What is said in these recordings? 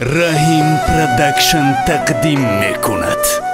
رحیم پرودکشن تقدیم می‌کند.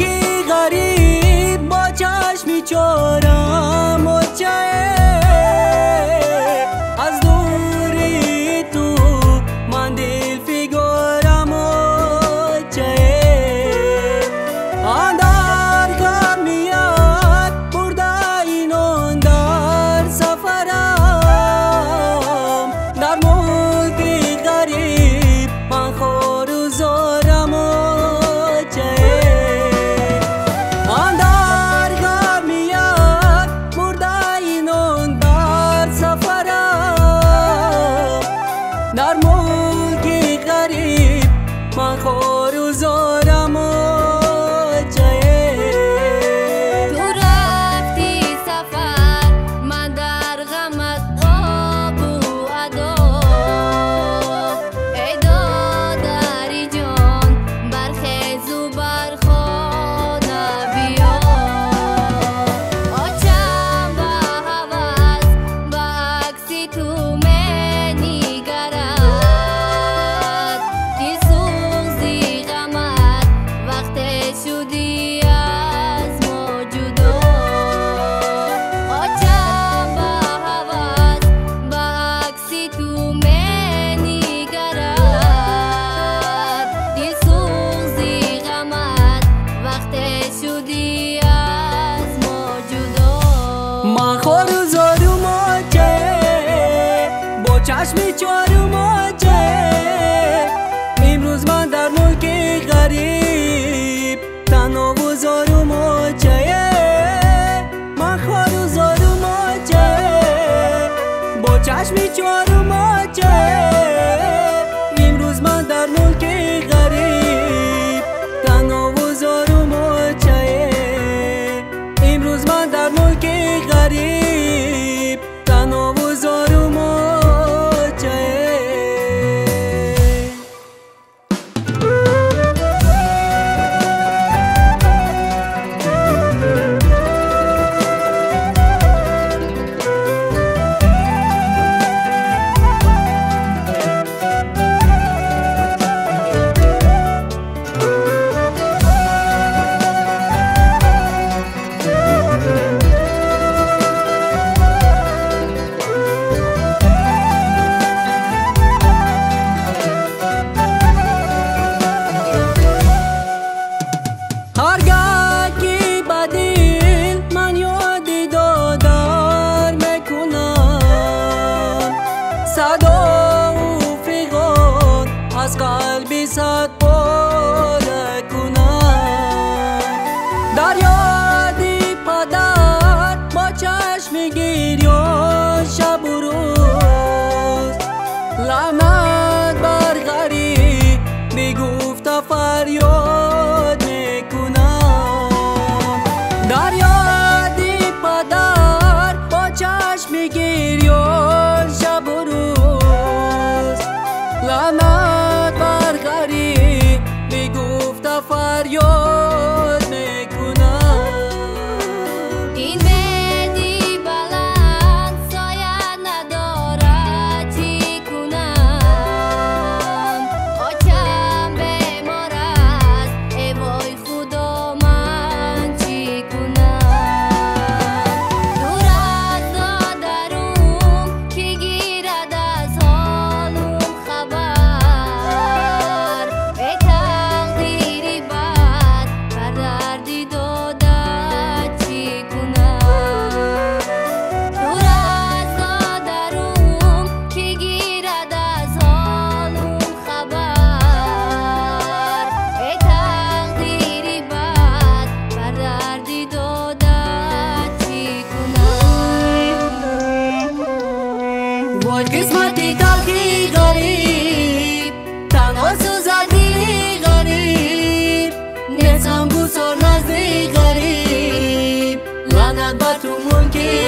की गरीब बचाश मिचोरा मोचाए itu. چشم چارو ماچه امروز من در ملک غریب. تنها و زارو ماچه امروز من در ملک غریب. من برقری می‌گفت فریاد.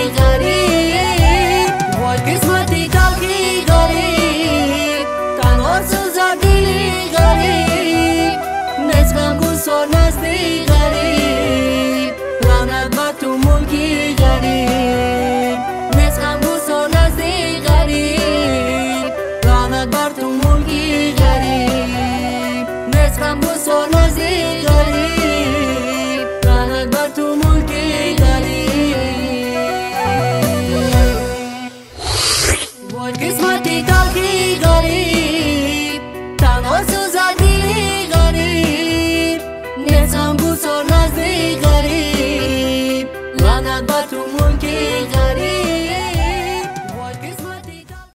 dejaré